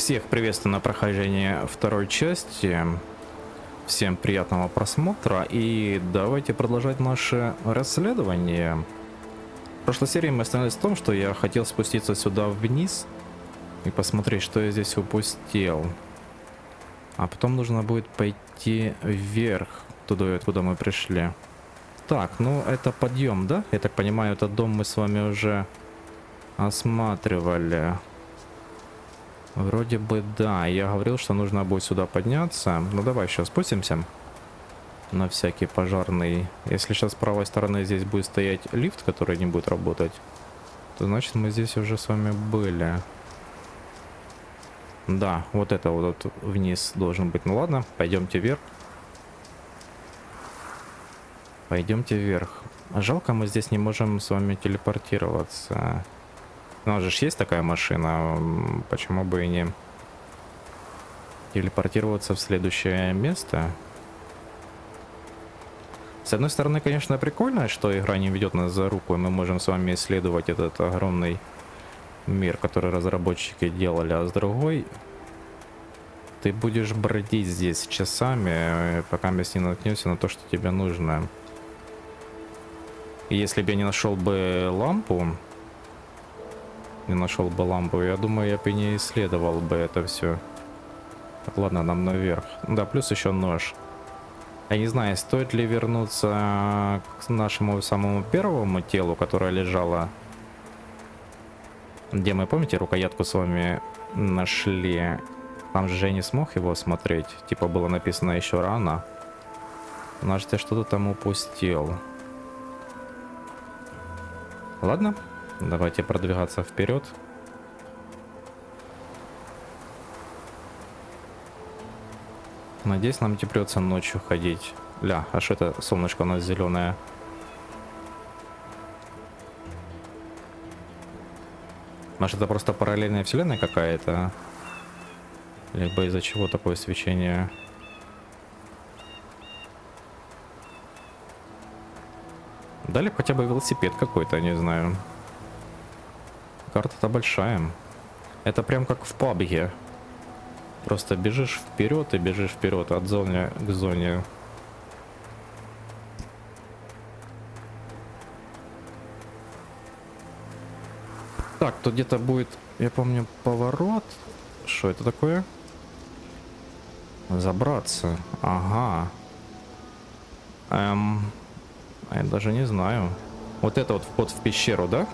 Всех приветствую на прохождении второй части. Всем приятного просмотра и давайте продолжать наше расследование. В прошлой серии мы остановились в том, что я хотел спуститься сюда вниз и посмотреть, что я здесь упустил. А потом нужно будет пойти вверх, туда, откуда мы пришли. Так, ну это подъем, да? Я так понимаю, этот дом мы с вами уже осматривали. Вроде бы да. Я говорил, что нужно будет сюда подняться. Ну давай сейчас спустимся. На всякий пожарный. Если сейчас с правой стороны здесь будет стоять лифт, который не будет работать, то значит мы здесь уже с вами были. Да, вот это вот вниз должен быть. Ну ладно, пойдемте вверх. Пойдемте вверх. Жалко, мы здесь не можем с вами телепортироваться. У нас же есть такая машина, почему бы и не телепортироваться в следующее место? С одной стороны, конечно, прикольно, что игра не ведет нас за руку, и мы можем с вами исследовать этот огромный мир, который разработчики делали, а с другой ты будешь бродить здесь часами, пока мы не наткнемся на то, что тебе нужно. Если бы я не нашел бы лампу, не нашел бы лампу, я думаю, я бы не исследовал бы это все. Ладно, нам наверх. Да, плюс еще нож. Я не знаю, стоит ли вернуться к нашему самому первому телу, которое лежало... Где мы, помните, рукоятку с вами нашли? Там же я не смог его смотреть. Типа было написано еще рано. Значит, я что-то там упустил. Ладно, Давайте продвигаться вперед. Надеюсь, нам не придется ночью ходить. Ля, а что это солнышко у нас зеленое? Может это просто параллельная вселенная какая-то? Либо из-за чего такое свечение? Дали хотя бы велосипед какой-то, не знаю. Карта-то большая. Это прям как в пабге. Просто бежишь вперед и бежишь вперед от зоны к зоне. Так, тут где-то будет, я помню, поворот. Что это такое? Забраться. Ага. Эм, я даже не знаю. Вот это вот вход в пещеру, да?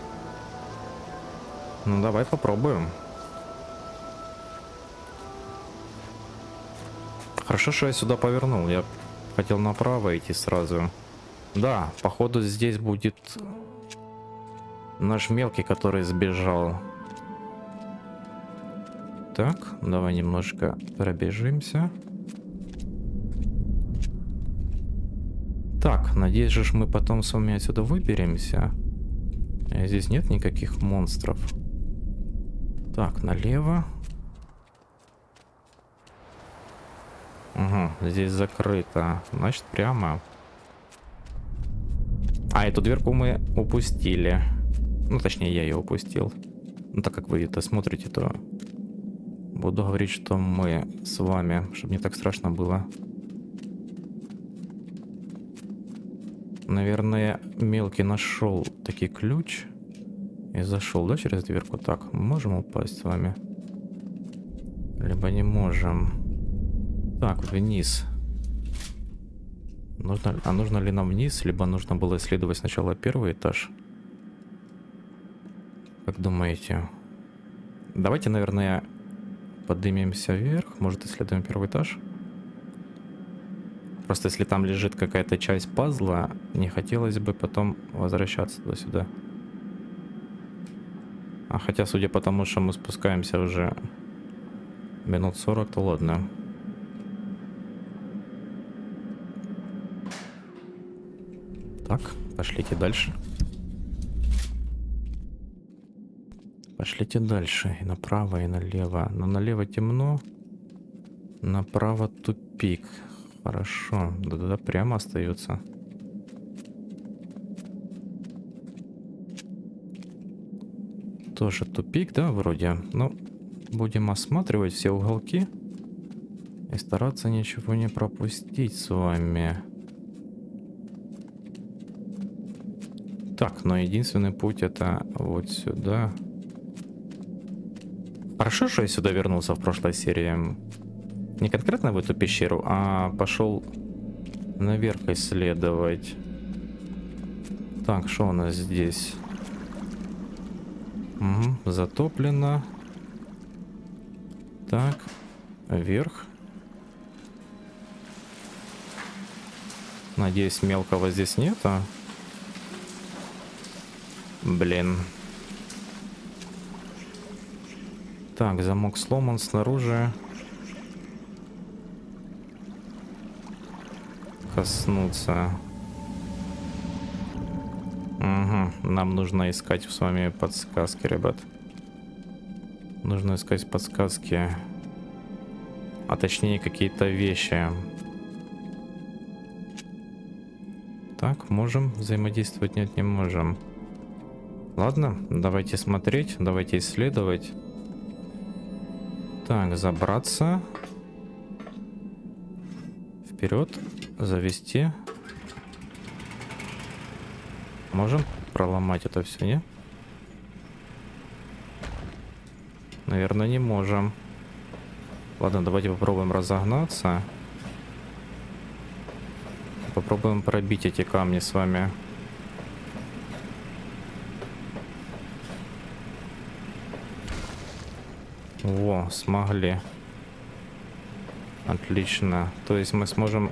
Ну давай попробуем. Хорошо, что я сюда повернул. Я хотел направо идти сразу. Да, походу здесь будет наш мелкий, который сбежал. Так, давай немножко пробежимся. Так, надеюсь же мы потом с вами отсюда выберемся. Здесь нет никаких монстров. Так, налево. Угу, здесь закрыто. Значит, прямо. А, эту дверку мы упустили. Ну, точнее, я ее упустил. Ну, так как вы это смотрите, то буду говорить, что мы с вами, чтобы не так страшно было. Наверное, мелкий нашел таки ключ. И зашел, да, через дверку? Так, можем упасть с вами? Либо не можем. Так, вниз. Нужно, а нужно ли нам вниз, либо нужно было исследовать сначала первый этаж? Как думаете? Давайте, наверное, поднимемся вверх. Может, исследуем первый этаж? Просто если там лежит какая-то часть пазла, не хотелось бы потом возвращаться туда-сюда. А хотя, судя по тому, что мы спускаемся уже минут 40, то ладно. Так, пошлите дальше. Пошлите дальше. И направо, и налево. Но налево темно. Направо тупик. Хорошо. Да-да-да, прямо остается. Тоже тупик, да, вроде. Ну, будем осматривать все уголки и стараться ничего не пропустить с вами. Так, но единственный путь это вот сюда. Хорошо, что я сюда вернулся в прошлой серии. Не конкретно в эту пещеру, а пошел наверх исследовать. Так, что у нас здесь? Угу, затоплено. Так, вверх. Надеюсь, мелкого здесь нету. Блин. Так, замок сломан снаружи. Коснуться. Угу. Нам нужно искать с вами подсказки, ребят. Нужно искать подсказки. А точнее какие-то вещи. Так, можем взаимодействовать? Нет, не можем. Ладно, давайте смотреть, давайте исследовать. Так, забраться. Вперед, завести. Можем проломать это все, не? Наверное, не можем. Ладно, давайте попробуем разогнаться. Попробуем пробить эти камни с вами. Во, смогли. Отлично. То есть мы сможем...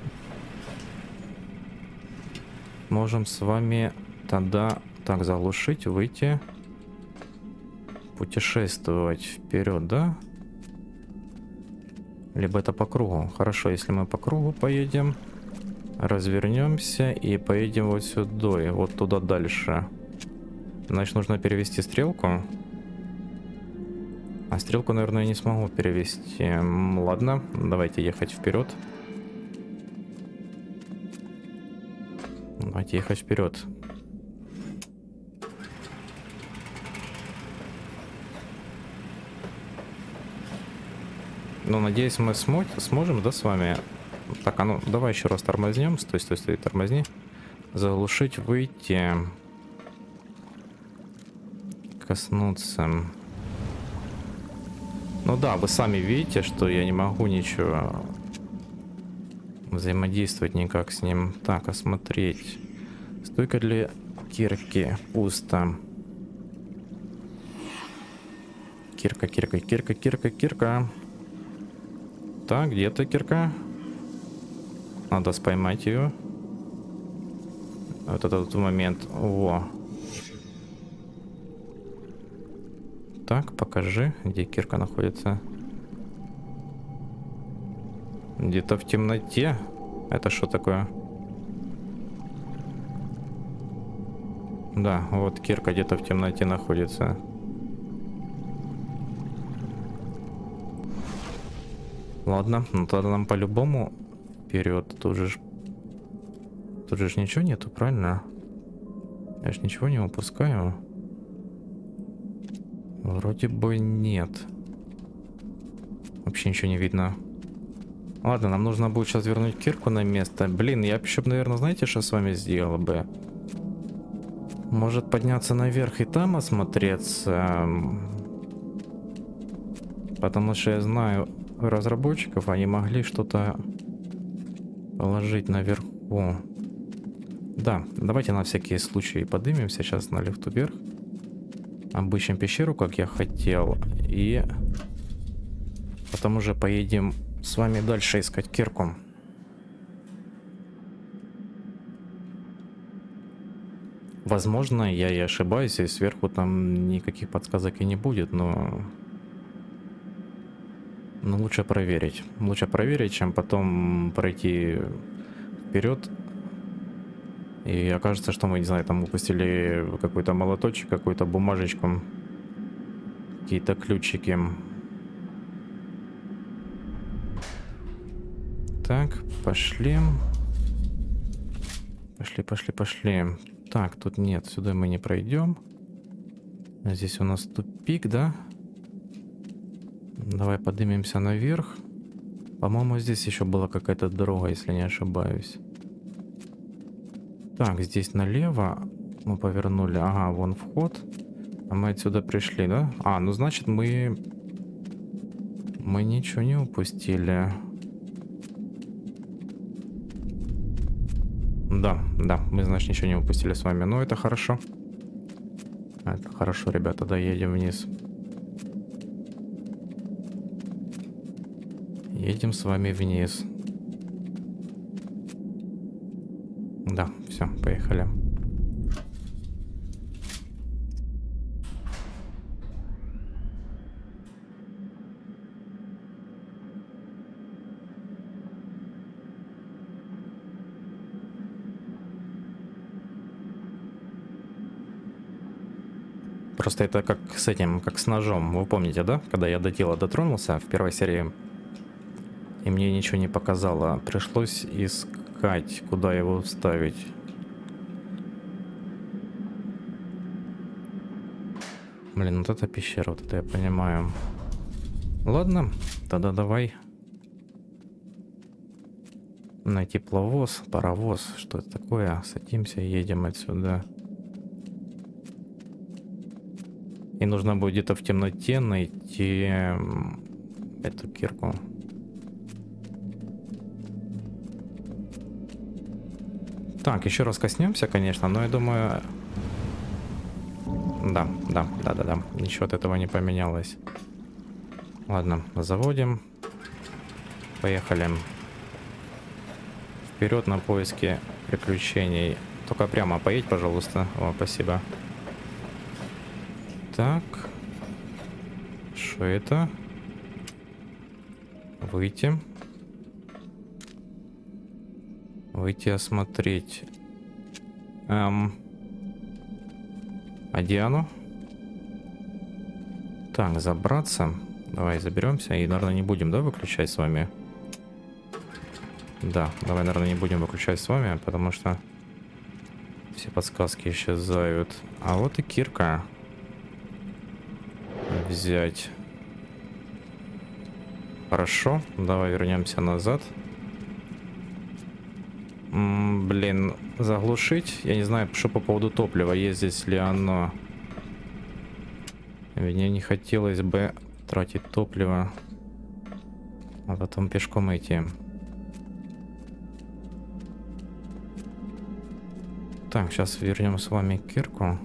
Можем с вами тогда так заглушить, выйти. Путешествовать вперед, да? Либо это по кругу. Хорошо, если мы по кругу поедем, развернемся и поедем вот сюда, и вот туда дальше. Значит, нужно перевести стрелку. А стрелку, наверное, я не смогу перевести. Ладно, давайте ехать вперед. Давайте ехать вперед. Ну, надеюсь, мы смо сможем, да, с вами? Так, а ну, давай еще раз тормознем. Стой, стой, стой, тормозни. Заглушить, выйти. Коснуться. Ну да, вы сами видите, что я не могу ничего взаимодействовать никак с ним. Так, осмотреть. Стойка для кирки. Пусто. Кирка, кирка, кирка, кирка, кирка. Так, где-то кирка. Надо споймать ее. Вот этот момент. О, Так, покажи, где кирка находится. Где-то в темноте. Это что такое? Да, вот кирка где-то в темноте находится. Ладно, ну тогда нам по-любому вперед. Тут же, тут же ничего нету, правильно? Я же ничего не упускаю. Вроде бы нет. Вообще ничего не видно. Ладно, нам нужно будет сейчас вернуть кирку на место. Блин, я еще, наверное, знаете, что с вами сделал бы? Может подняться наверх и там осмотреться. Потому что я знаю разработчиков, они могли что-то положить наверху. Да, давайте на всякий случай поднимемся сейчас на лифту вверх обычно пещеру, как я хотел. И потом уже поедем с вами дальше искать кирку. Возможно, я и ошибаюсь, и сверху там никаких подсказок и не будет, но... Но лучше проверить. Лучше проверить, чем потом пройти вперед и окажется, что мы, не знаю, там упустили какой-то молоточек, какую-то бумажечку, какие-то ключики. Так, пошли. Пошли, пошли, пошли. Так, тут нет, сюда мы не пройдем. Здесь у нас тупик, да? Давай поднимемся наверх. По-моему, здесь еще была какая-то дорога, если не ошибаюсь. Так, здесь налево мы повернули. Ага, вон вход. А мы отсюда пришли, да? А, ну значит мы... Мы ничего не упустили. Да, да, мы, значит, ничего не упустили с вами. Но это хорошо. Это хорошо, ребята, да, едем вниз. Едем с вами вниз. Да, все, поехали. Просто это как с этим, как с ножом. Вы помните, да? Когда я до тела дотронулся в первой серии, и мне ничего не показало. Пришлось искать, куда его вставить. Блин, вот это пещера, вот это я понимаю. Ладно, тогда давай. На тепловоз, паровоз, что это такое? Садимся едем отсюда. И нужно будет где-то в темноте найти эту кирку. Так, еще раз коснемся, конечно, но я думаю... Да, да, да, да, да. Ничего от этого не поменялось. Ладно, заводим. Поехали. Вперед на поиски приключений. Только прямо поедь, пожалуйста. О, спасибо. Так. Что это? Выйти. Выйти осмотреть. Эм. А? Так, забраться. Давай заберемся. И, наверное, не будем, да, выключать с вами? Да, давай, наверное, не будем выключать с вами, потому что все подсказки исчезают. А вот и Кирка взять. Хорошо, давай вернемся назад. Блин, заглушить? Я не знаю, что по поводу топлива, здесь ли оно. Мне не хотелось бы тратить топливо, а потом пешком идти. Так, сейчас вернем с вами кирку.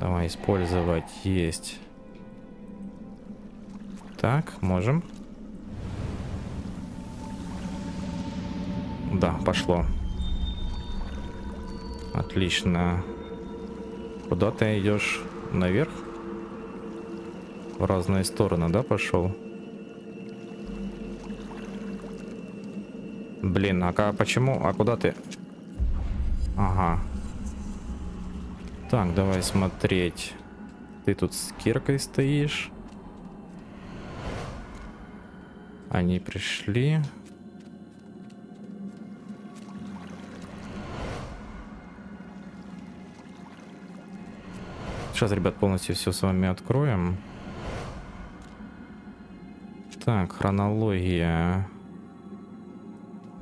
Давай использовать. Есть. Так, можем. Да, пошло. Отлично. Куда ты идешь? Наверх? В разные стороны, да, пошел? Блин, а почему? А куда ты? Ага. Так, давай смотреть. Ты тут с киркой стоишь. Они пришли. Сейчас, ребят, полностью все с вами откроем. Так, хронология.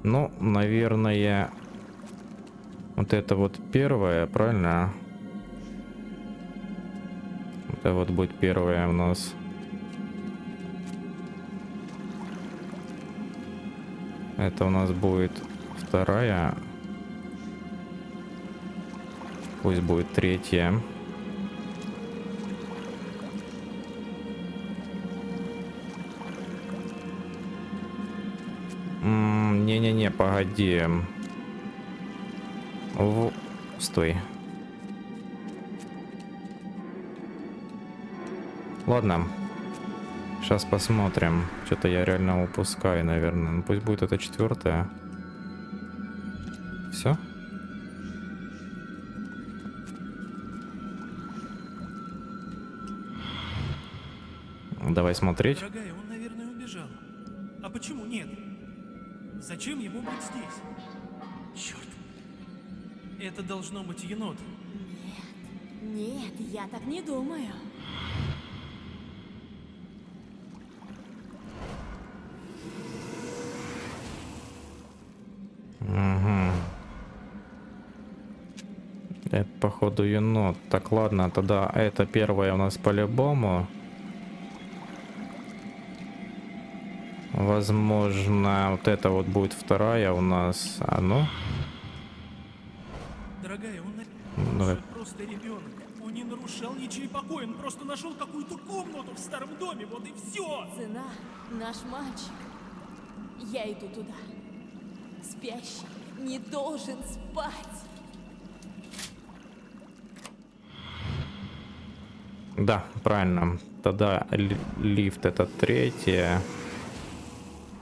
Ну, наверное, вот это вот первое, правильно? Это вот будет первая у нас. Это у нас будет вторая. Пусть будет третья. Не-не-не, погоди. В... Стой. Ладно. Сейчас посмотрим. Что-то я реально упускаю, наверное. Ну, пусть будет это четвертое. Все? Давай смотреть. Зачем ему быть здесь? Черт. Это должно быть енот. Нет, Нет, я так не думаю. Угу. Это походу енот. Так, ладно, тогда это первое у нас по-любому. Возможно, вот это вот будет вторая у нас. А ну? Дорогая, он, давай. просто ребенок. Он не нарушал ничей покой, он просто нашел какую-то комнату в старом доме, вот и все. Цена — наш мальчик. Я иду туда. Спящий не должен спать. Да, правильно. Тогда ли- лифт это третье.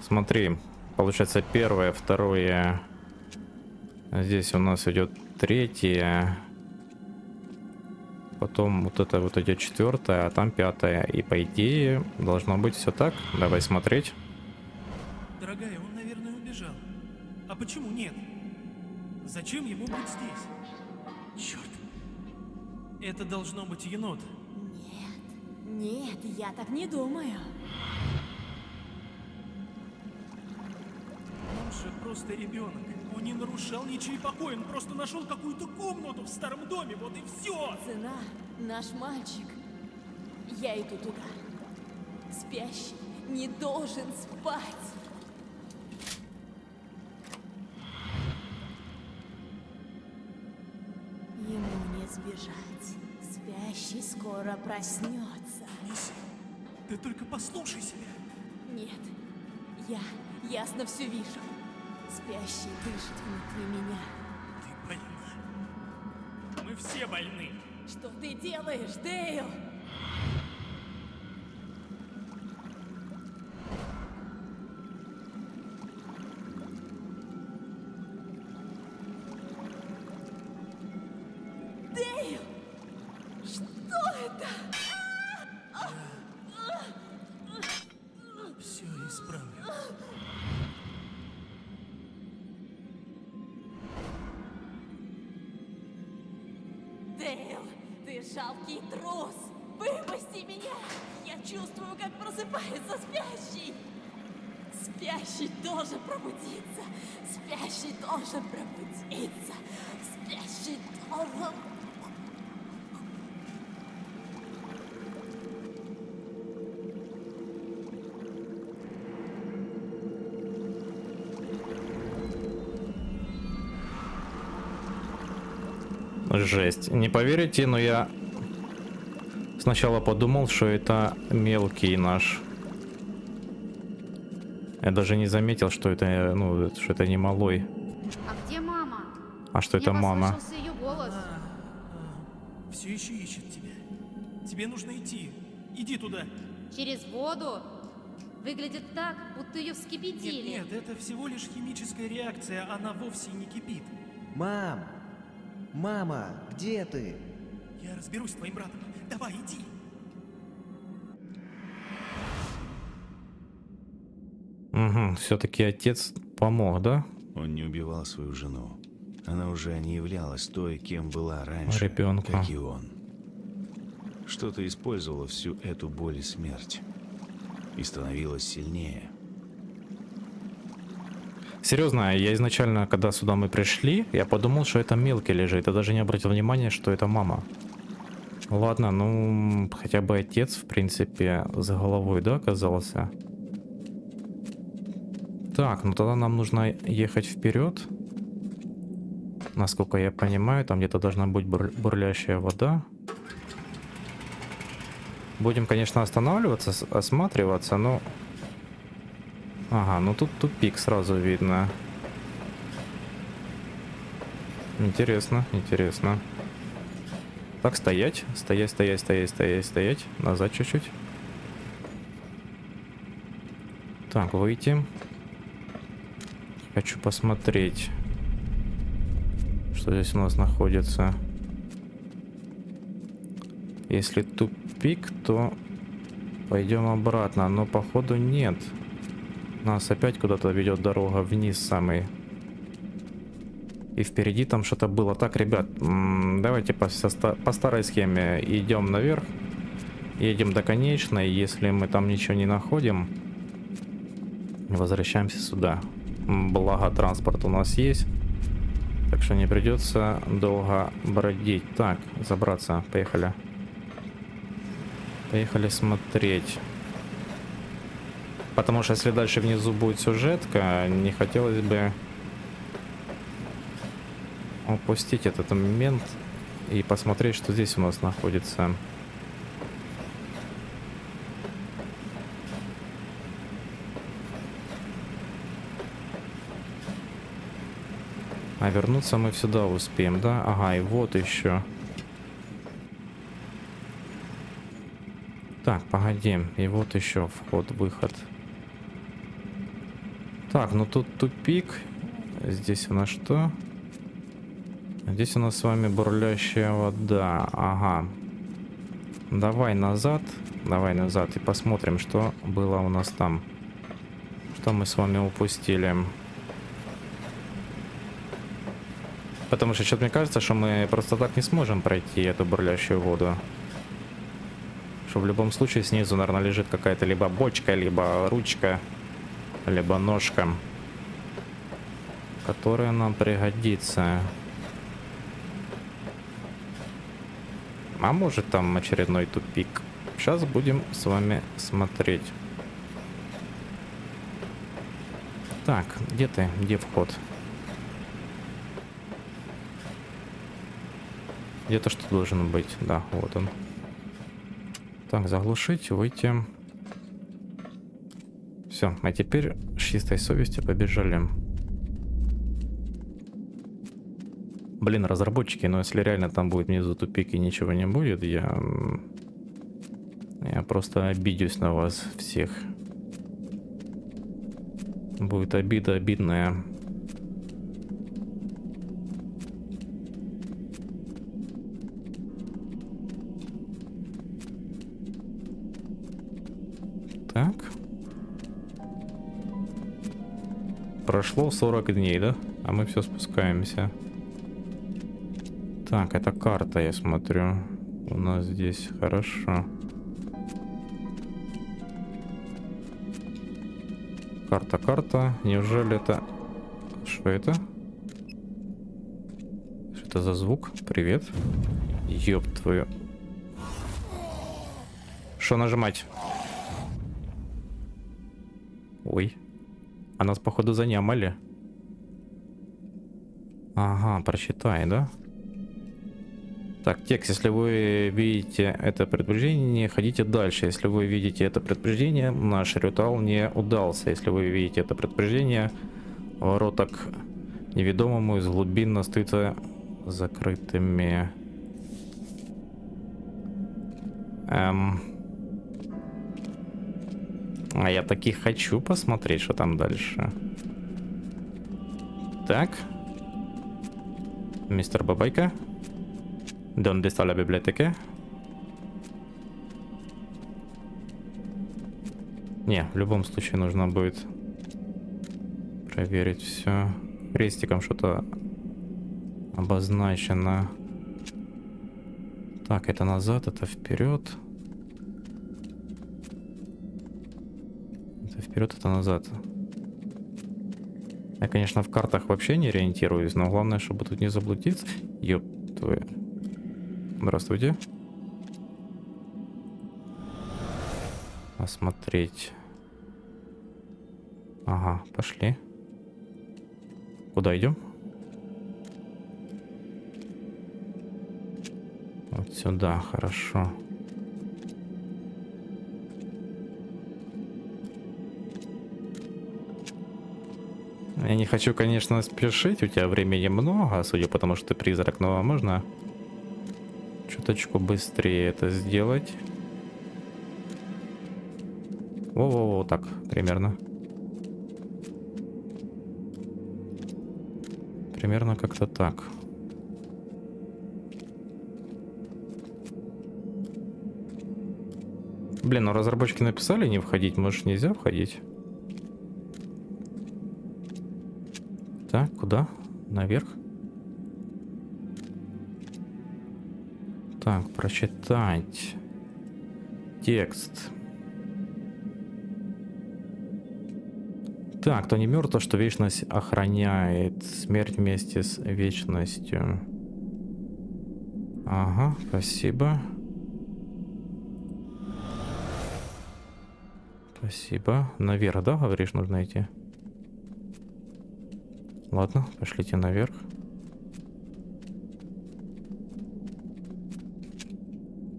Смотри, получается первое, второе. Здесь у нас идет третье. Потом вот это вот идет четвертое, а там пятое. И по идее должно быть все так. Давай смотреть. Дорогая, он, наверное, убежал. А почему нет? Зачем ему быть здесь? Черт. Это должно быть енот. Нет, я так не думаю. Он же просто ребенок. Он не нарушал ничей покой, он просто нашел какую-то комнату в старом доме, вот и все. Цена — наш мальчик. Я иду туда. Спящий не должен спать. Ему не сбежать. Спящий скоро проснется. Мисси, ты только послушай себя. Нет, я ясно все вижу. Спящий дышит внутри меня. Ты больна. Мы все больны. Что ты делаешь, Дейл? Дейл! Что это? Жалкий трус! Выпусти меня! Я чувствую, как просыпается спящий! Спящий должен пробудиться! Спящий должен пробудиться! Спящий должен... Жесть. Не поверите, но я сначала подумал, что это мелкий наш. Я даже не заметил, что это, ну, что это не малой. А где мама? А что это Мне мама? послышался ее голос. Все еще ищет тебя. Тебе нужно идти. Иди туда. Через воду? Выглядит так, будто ее Нет, вскипятили. нет, это всего лишь химическая реакция, она вовсе не кипит. Мам! Мама, где ты? Я разберусь с твоим братом. Давай, иди. Угу, все-таки отец помог, да? Он не убивал свою жену. Она уже не являлась той, кем была раньше, Ребенком. как и он. Что-то использовало всю эту боль и смерть. И становилось сильнее. Серьезно, я изначально, когда сюда мы пришли, я подумал, что это мелкий лежит. Я даже не обратил внимания, что это мама. Ладно, ну, хотя бы отец, в принципе, за головой, да, оказался? Так, ну тогда нам нужно ехать вперед. Насколько я понимаю, там где-то должна быть бур- бурлящая вода. Будем, конечно, останавливаться, осматриваться, но... Ага, ну тут тупик сразу видно. Интересно, интересно. Так, стоять, стоять, стоять, стоять, стоять, стоять. Назад чуть-чуть. Так, выйти. Хочу посмотреть, что здесь у нас находится. Если тупик, то пойдем обратно, но походу нет. Нас опять куда-то ведет дорога вниз самый. И впереди там что-то было. Так, ребят, давайте по, по старой схеме идем наверх. Едем до конечной. Если мы там ничего не находим, возвращаемся сюда. Благо транспорт у нас есть. Так что не придется долго бродить. Так, забраться. Поехали. Поехали смотреть. Потому что если дальше внизу будет сюжетка, не хотелось бы упустить этот момент и посмотреть, что здесь у нас находится. А вернуться мы сюда успеем, да? Ага, и вот еще. Так, погоди. И вот еще вход-выход. Так, ну тут тупик. Здесь у нас что? Здесь у нас с вами бурлящая вода. Ага. Давай назад. Давай назад и посмотрим, что было у нас там. Что мы с вами упустили. Потому что что-то мне кажется, что мы просто так не сможем пройти эту бурлящую воду. Что в любом случае снизу, наверное, лежит какая-то либо бочка, либо ручка, либо ножка, которая нам пригодится. А может там очередной тупик. Сейчас будем с вами смотреть. Так, где ты? Где вход? Где-то что должен быть. Да, вот он. Так, заглушить, выйти. Все, а теперь с чистой совестью побежали. Блин, разработчики, но если реально там будет внизу тупик и ничего не будет, я... Я просто обидюсь на вас всех. Будет обида обидная. Так. Прошло 40 дней, да? А мы все спускаемся. Так, это карта, я смотрю. У нас здесь хорошо. Карта, карта. Неужели это... Что это? Что это за звук? Привет. Ёб твою. Что нажимать? Ой. А нас, походу, занямали. Ага, прочитай, да? Так, текст, если вы видите это предупреждение, ходите дальше. Если вы видите это предупреждение, наш ритуал не удался. Если вы видите это предупреждение, ворота к неведомому из глубин остаются закрытыми. Эм... А я таки хочу посмотреть, что там дальше. Так. Мистер Бабайка. ¿Dónde está la biblioteca? Не, в любом случае нужно будет проверить все. Крестиком что-то обозначено. Так, это назад, это вперед. Это вперед, это назад. Я, конечно, в картах вообще не ориентируюсь, но главное, чтобы тут не заблудиться. Ёб твою. Здравствуйте. Осмотреть. Ага, пошли. Куда идем? Вот сюда, хорошо. Я не хочу, конечно, спешить, у тебя времени много, судя по тому, что ты призрак, но можно чуточку быстрее это сделать. Во-во-во, так, примерно. Примерно как-то так. Блин, ну разработчики написали не входить, может нельзя входить? Так, куда? Наверх? Так, прочитать. Текст. Так, кто не мертв, то что вечность охраняет. Смерть вместе с вечностью. Ага, спасибо. Спасибо. Наверх, да, говоришь, нужно идти? Ладно, пошлите наверх.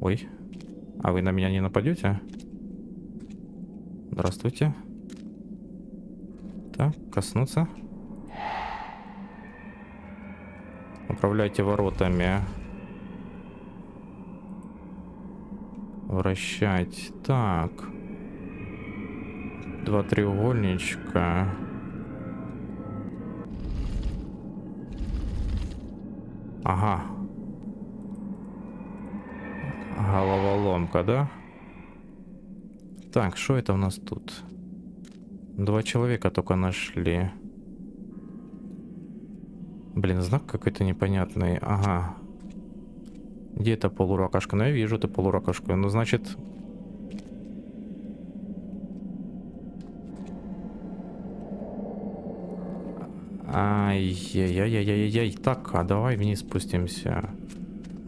Ой. А вы на меня не нападете? Здравствуйте. Так, коснуться. Управляйте воротами. Вращать. Так. Два треугольничка. Ага. Головоломка, да? Так, что это у нас тут? Два человека только нашли. Блин, знак какой-то непонятный. Ага. Где это полуракашка? Ну, я вижу эту полуракашку. Ну, значит... Ай-яй-яй-яй-яй. Так, а давай вниз спустимся.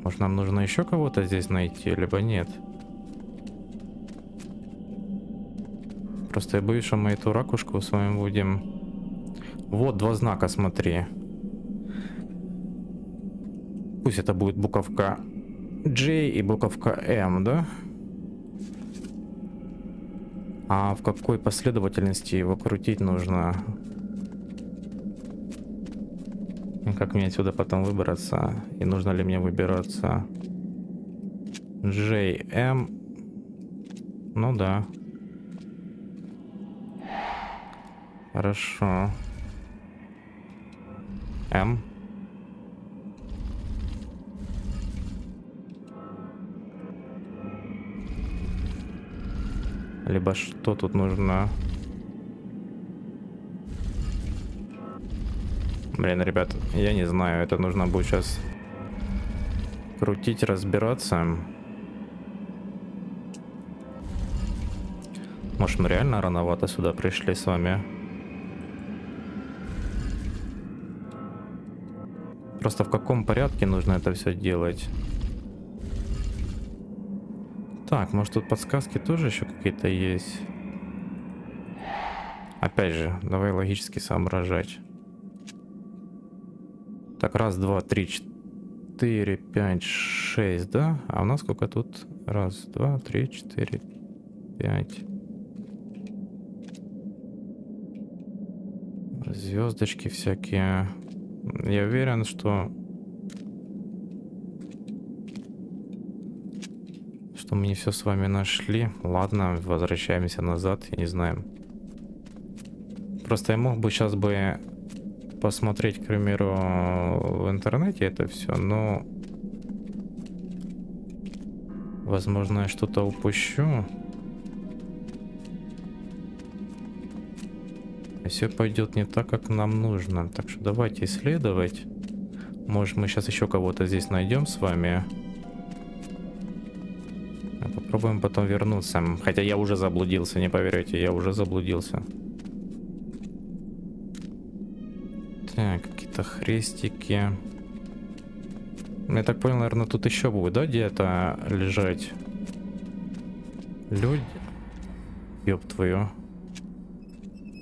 Может, нам нужно еще кого-то здесь найти, либо нет? Просто я боюсь, что мы эту ракушку с вами будем... Вот два знака, смотри. Пусть это будет буковка J и буковка M, да? А в какой последовательности его крутить нужно? Как мне отсюда потом выбраться? И нужно ли мне выбираться? J, M. Ну да. Хорошо. M. Либо что тут нужно? Блин, ребят, я не знаю, это нужно будет сейчас крутить, разбираться. Может, мы реально рановато сюда пришли с вами? Просто в каком порядке нужно это все делать? Так, может тут подсказки тоже еще какие-то есть? Опять же, давай логически соображать. Так, раз, два, три, четыре, пять, шесть, да? А у нас сколько тут? Раз, два, три, четыре, пять. Звездочки всякие. Я уверен, что... Что мы не все с вами нашли. Ладно, возвращаемся назад, я не знаю. Просто я мог бы сейчас бы посмотреть, к примеру, в интернете это все, но... Возможно, я что-то упущу. И все пойдет не так, как нам нужно. Так что давайте исследовать. Может, мы сейчас еще кого-то здесь найдем с вами. А попробуем потом вернуться. Хотя я уже заблудился, не поверите, я уже заблудился. Какие-то хрестики. Я так понял, наверное, тут еще будет, да, где-то лежать? Люди? Ёб твою.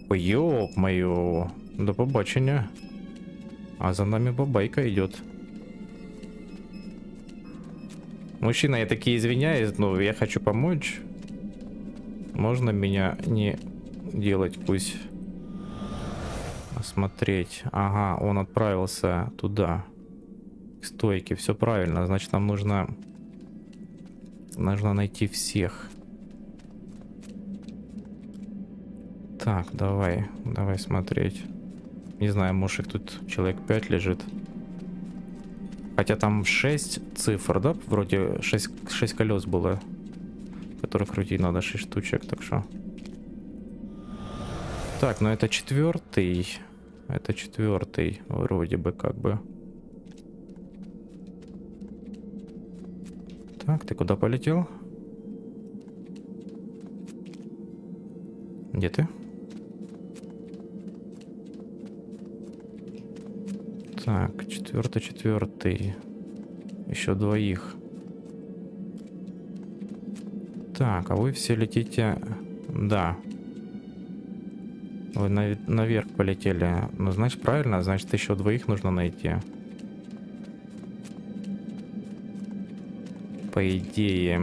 Ёб мою. До побачення. А за нами бабайка идет. Мужчина, я таки извиняюсь, но я хочу помочь. Можно меня не делать пусть смотреть. Ага, он отправился туда. К стойке. Все правильно. Значит, нам нужно... Нужно найти всех. Так, давай. Давай смотреть. Не знаю, может тут человек 5 лежит. Хотя там 6 цифр, да? Вроде 6, 6 колес было. Которых крутить надо 6 штучек, так что... Так, ну это четвертый. Это четвертый, вроде бы как бы. Так, ты куда полетел? Где ты? Так, четвертый, четвертый. Еще двоих. Так, а вы все летите... Да. Вы на... наверх полетели. Ну, значит, правильно. Значит, еще двоих нужно найти. По идее.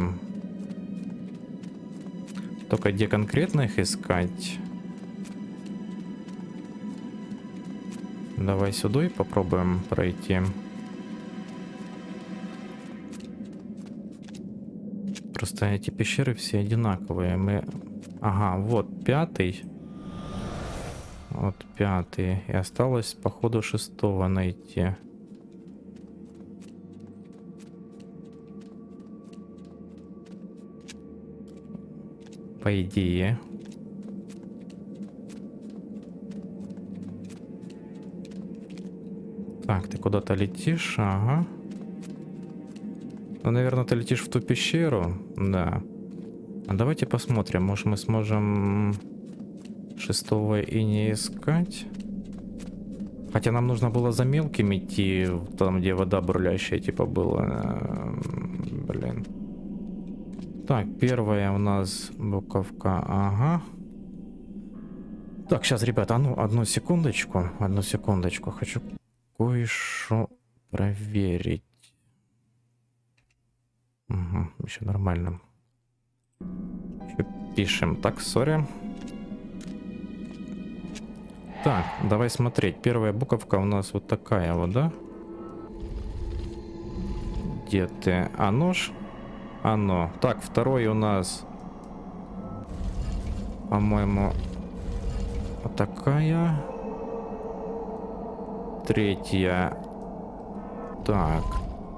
Только где конкретно их искать? Давай сюда и попробуем пройти. Просто эти пещеры все одинаковые. Мы... Ага, вот пятый. Вот пятый. И осталось, походу, шестого найти. По идее. Так, ты куда-то летишь, ага. Ну, наверное, ты летишь в ту пещеру, да. А давайте посмотрим, может мы сможем шестого и не искать. Хотя нам нужно было за мелким идти, там где вода бурлящая типа была. Блин. Так, первая у нас буковка, ага. Так, сейчас, ребята, а ну, одну секундочку, одну секундочку, хочу кое-что проверить. Угу, еще нормально. Еще пишем. Так, сори. Так, давай смотреть. Первая буковка у нас вот такая вот, да? Где ты? А нож? Оно. Так, второй у нас, по-моему, вот такая третья. Так,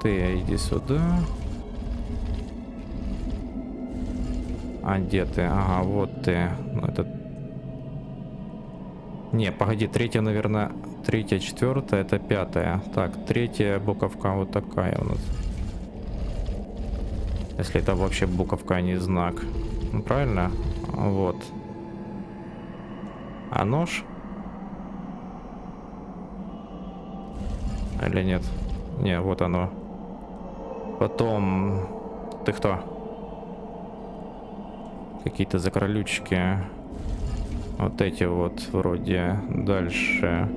ты иди сюда. А где ты? Ага, вот ты. Ну, это... Не, погоди, третья, наверное, третья, четвертая, это пятая. Так, третья буковка вот такая у нас. Если это вообще буковка, а не знак. Ну, правильно? Вот. А нож? Или нет? Не, вот оно. Потом... Ты кто? Какие-то закролючки. Вот эти вот вроде. Дальше.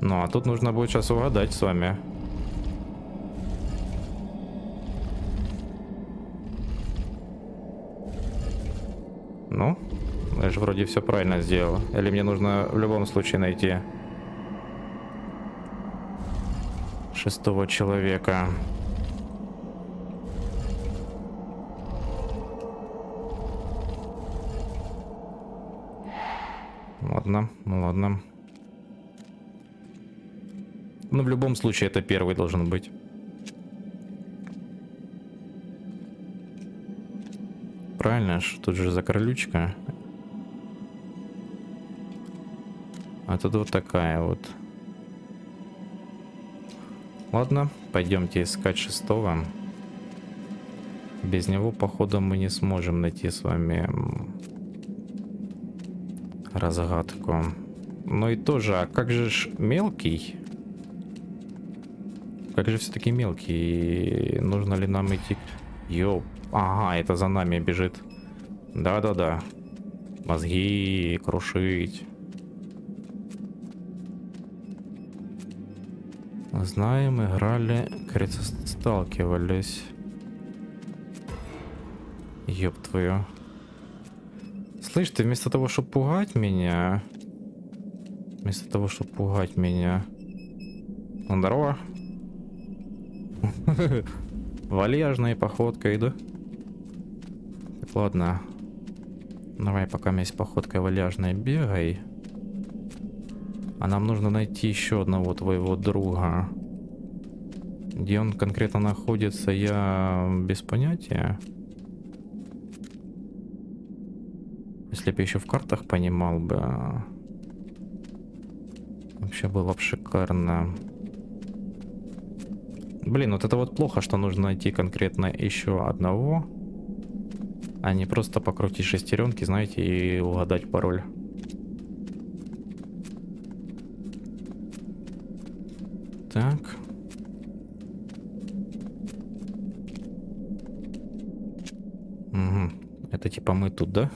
Ну, а тут нужно будет сейчас угадать с вами. Ну? Я же вроде все правильно сделал. Или мне нужно в любом случае найти шестого человека. Ладно, ну ладно. Но в любом случае это первый должен быть. Правильно, тут же закролючка. А тут вот такая вот. Ладно, пойдемте искать шестого. Без него, походу, мы не сможем найти с вами разгадку. Ну и тоже, а как же ж мелкий? Как же все-таки мелкий? Нужно ли нам идти? Ёп. Ага, это за нами бежит. Да-да-да. Мозги крушить. Знаем, играли, кажется, сталкивались. Ёб твою. Слышь, ты вместо того, чтобы пугать меня... Вместо того, чтобы пугать меня... Ну, здорово. Вальяжной походкой, да? Так, ладно. Давай пока есть походкой вальяжной бегай. А нам нужно найти еще одного твоего друга. Где он конкретно находится, я без понятия. Если бы еще в картах понимал бы. Вообще было бы шикарно. Блин, вот это вот плохо, что нужно найти конкретно еще одного. А не просто покрутить шестеренки, знаете, и угадать пароль. Так. Угу. Это типа мы тут, да?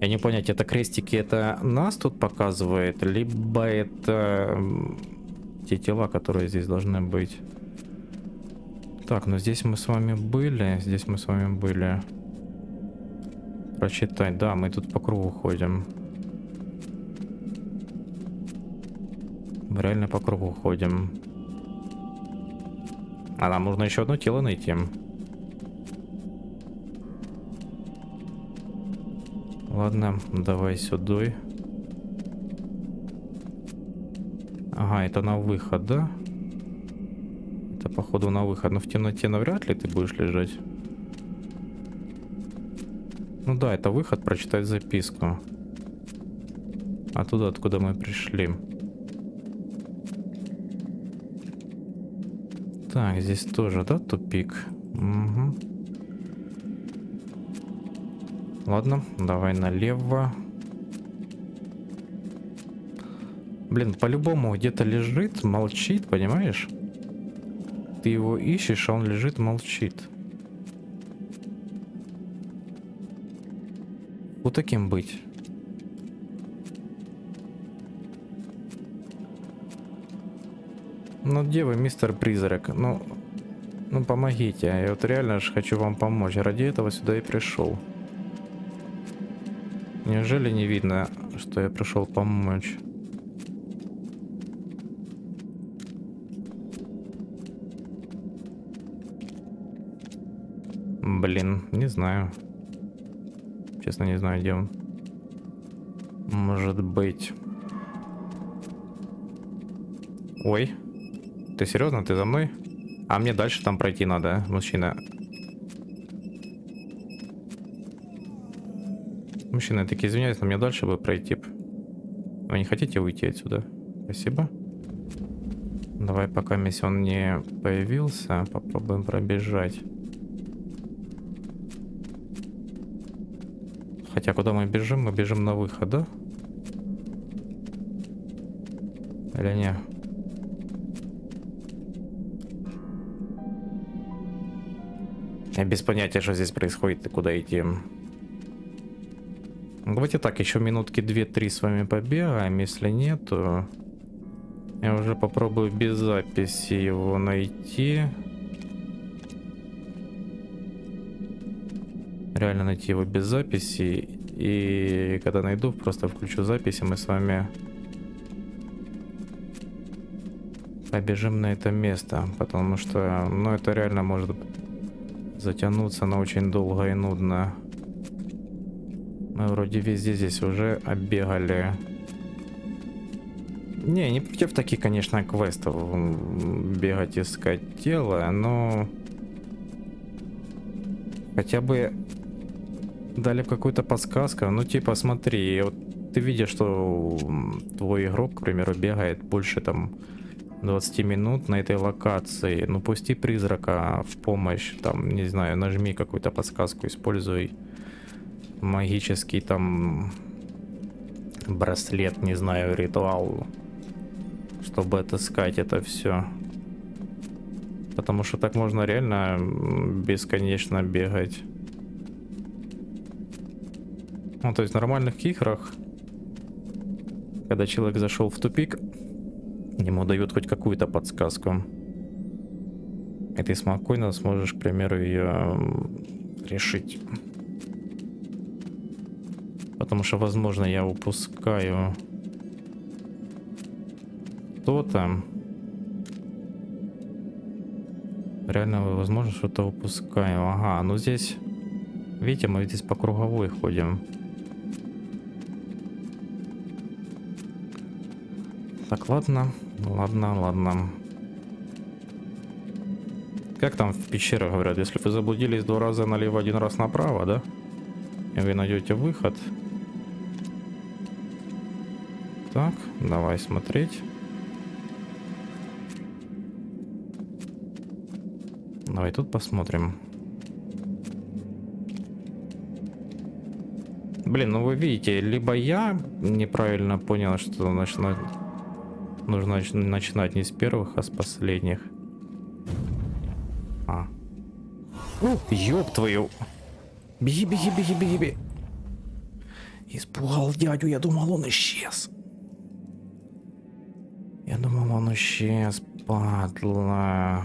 Я не понять, это крестики, это нас тут показывает, либо это те тела, которые здесь должны быть. Так, ну здесь мы с вами были, здесь мы с вами были. Прочитать, да, мы тут по кругу ходим. Мы реально по кругу ходим. А нам нужно еще одно тело найти. Ладно, давай сюда. Ага, это на выход, да? Это походу на выход. Но в темноте навряд ли ты будешь лежать. Ну да, это выход прочитать записку. Оттуда, откуда мы пришли. Так, здесь тоже, да, тупик? Угу. Ладно, давай налево. Блин, по-любому где-то лежит, молчит, понимаешь? Ты его ищешь, а он лежит, молчит. Вот таким быть. Ну где вы, мистер Призрак? Ну, ну помогите. Я вот реально же хочу вам помочь. Ради этого сюда и пришел. Неужели не видно, что я пришел помочь? Блин, не знаю. Честно, не знаю, где он. Может быть. Ой. Ты серьезно? Ты за мной? А мне дальше там пройти надо, мужчина. Мужчина, я таки извиняюсь, но мне дальше бы пройти. Вы не хотите уйти отсюда? Спасибо. Давай, пока если он не появился, попробуем пробежать. Хотя куда мы бежим? Мы бежим на выход, да? Или не? Я без понятия, что здесь происходит и куда идти. Давайте так, еще минутки 2-3 с вами побегаем. Если нет, то я уже попробую без записи его найти. Реально найти его без записи. И когда найду, просто включу записи, мы с вами побежим на это место. Потому что, ну, это реально может затянуться на очень долго и нудно. Мы вроде везде здесь уже оббегали. Не, не против таких, конечно, квестов бегать искать тело, но хотя бы дали какую-то подсказку. Ну, типа, смотри, вот ты видишь, что твой игрок, к примеру, бегает больше там 20 минут на этой локации. Ну, пусти призрака в помощь, там, не знаю, нажми какую-то подсказку, используй магический там браслет, не знаю, ритуал, чтобы отыскать это все. Потому что так можно реально бесконечно бегать. Ну, то есть в нормальных играх, когда человек зашел в тупик, ему дают хоть какую-то подсказку. И ты спокойно сможешь, к примеру, ее решить. Потому что, возможно, я упускаю что-то. Реально, возможно, что-то упускаю. Ага, ну здесь... Видите, мы здесь по круговой ходим. Так, ладно. Ладно, ладно. Как там в пещерах говорят, если вы заблудились два раза налево, один раз направо, да? И вы найдете выход, так, давай смотреть. Давай тут посмотрим. Блин, ну вы видите, либо я неправильно понял, что начинать, нужно нач- начинать не с первых, а с последних. А. Ёб твою. Беги, беги, беги, беги, беги. Испугал дядю, я думал, он исчез. Он исчез, падла.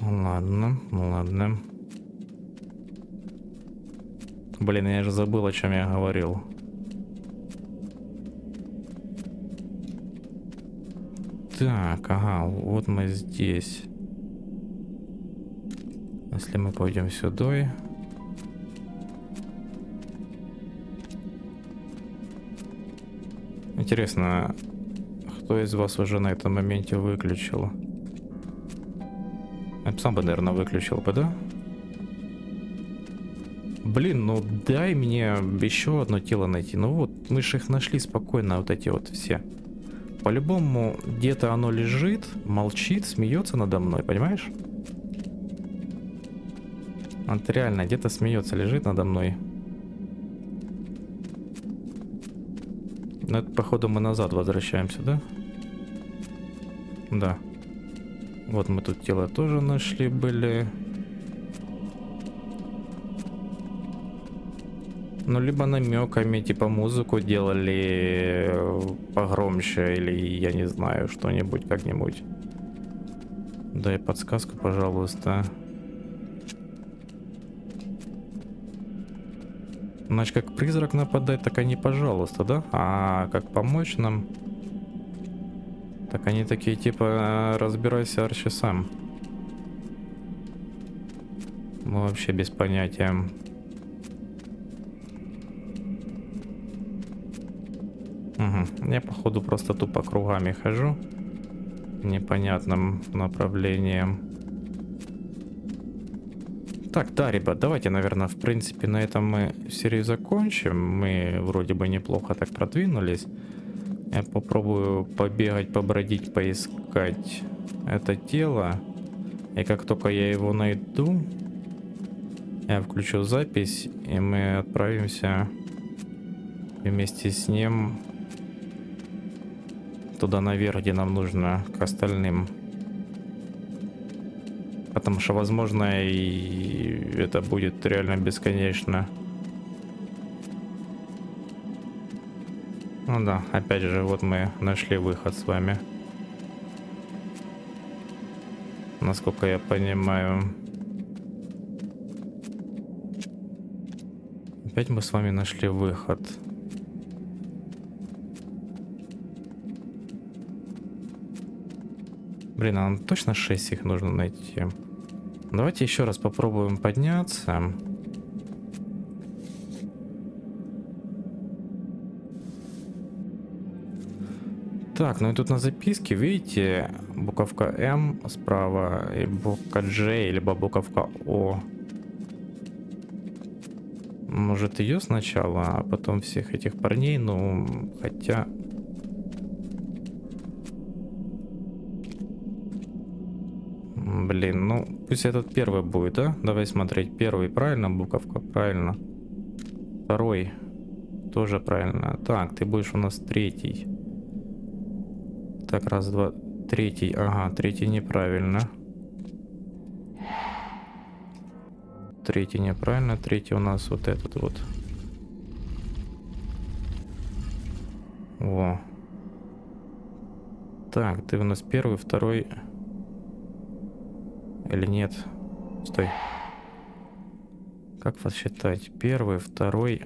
Ну Ладно, ну ладно. Блин, я же забыл, о чем я говорил. Так, ага, вот мы здесь. Если мы пойдем сюда. Интересно, кто из вас уже на этом моменте выключил? Я сам бы, наверное, выключил бы, да? Блин, ну дай мне еще одно тело найти. Ну вот, мы же их нашли спокойно, вот эти вот все. По-любому, где-то оно лежит, молчит, смеется надо мной, понимаешь? Вот реально, где-то смеется, лежит надо мной. Ну, это, походу, мы назад возвращаемся, да? Да. Вот мы тут тело тоже нашли были. Ну, либо намеками, типа музыку делали погромче, или я не знаю, что-нибудь как-нибудь. Дай подсказку, пожалуйста. Значит, как призрак нападает, так они, пожалуйста, да? А как помочь нам? Так они такие, типа, разбирайся, Арчи, сам. Мы вообще без понятия. Угу. Я, походу, просто тупо кругами хожу. Непонятным направлением. Так, да, ребят, давайте, наверное, в принципе, на этом мы серию закончим. Мы вроде бы неплохо так продвинулись. Я попробую побегать, побродить, поискать это тело. И как только я его найду, я включу запись, и мы отправимся вместе с ним туда наверх, где нам нужно, к остальным. Потому что, возможно, и это будет реально бесконечно. Ну да, опять же, вот мы нашли выход с вами. Насколько я понимаю. Опять мы с вами нашли выход. Блин, а нам точно 6 их нужно найти. Давайте еще раз попробуем подняться. Так, ну и тут на записке, видите, буковка М справа и буковка J, либо буковка О. Может ее сначала, а потом всех этих парней, ну, хотя... Блин, ну, пусть этот первый будет, да? Давай смотреть. Первый, правильно, буковка? Правильно. Второй. Тоже правильно. Так, ты будешь у нас третий. Так, раз, два, третий. Ага, третий неправильно. Третий неправильно. Третий у нас вот этот вот. Во. Так, ты у нас первый, второй... Или нет? Стой. Как вас считать? Первый, второй...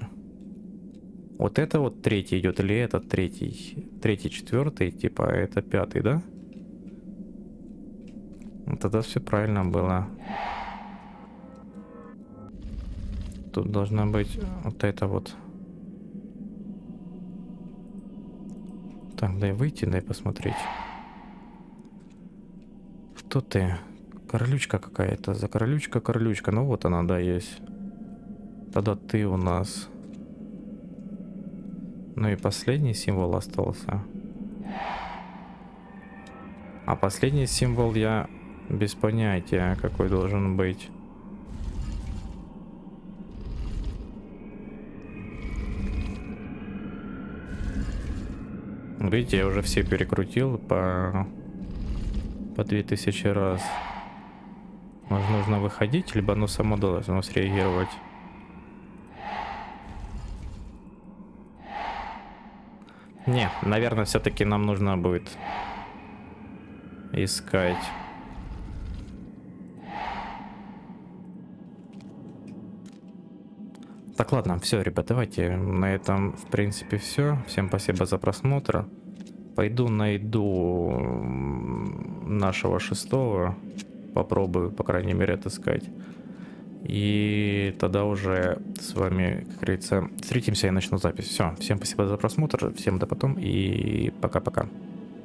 Вот это вот третий идет или этот третий? Третий, четвертый, типа это пятый, да? Тогда все правильно было. Тут должна быть вот это вот. Так, дай выйти, дай посмотреть. Кто ты? Королючка какая-то. За королючка, королючка. Ну вот она, да, есть. Тогда ты у нас. Ну и последний символ остался. А последний символ я без понятия, какой должен быть. Видите, я уже все перекрутил по, по 2000 раз. Может, нужно выходить, либо оно само должно среагировать. Не, наверное, все-таки нам нужно будет искать. Так, ладно, все, ребят, давайте на этом, в принципе, все. Всем спасибо за просмотр. Пойду найду нашего шестого. Попробую, по крайней мере, отыскать. И тогда уже с вами, как говорится, встретимся и начну запись. Все, всем спасибо за просмотр, всем до потом и пока-пока.